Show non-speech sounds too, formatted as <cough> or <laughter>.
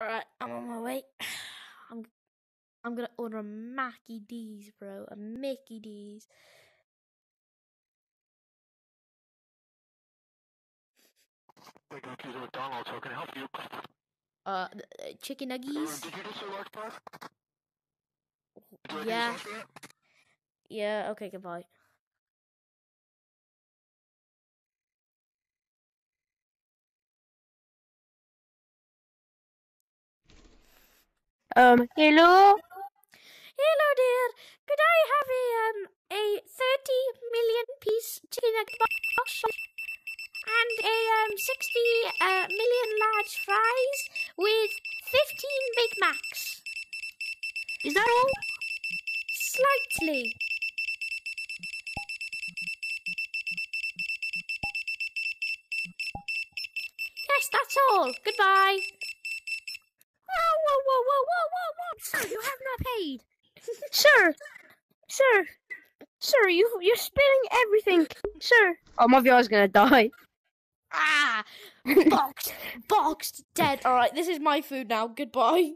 Alright, I'm on my way. <sighs> I'm I'm gonna order a Mackie D's, bro. A Mickey D's. McDonald's. How can I help you? Uh, uh, chicken Uh, nuggies. did you just say large fries? Would you like any Yeah, sauce for that? yeah. Okay, goodbye. Um, hello? Hello, dear. Could I have a um a thirty million piece chicken nugget box and a um sixty uh, million large fries with fifteen Big Macs? Is that all? Slightly. Yes, that's all. Goodbye. Sir, you have not paid. <laughs> sir, sir, sir, you you're spilling everything, sir. Oh, my view's gonna die. Ah, <laughs> boxed, boxed, dead. All right, this is my food now. Goodbye.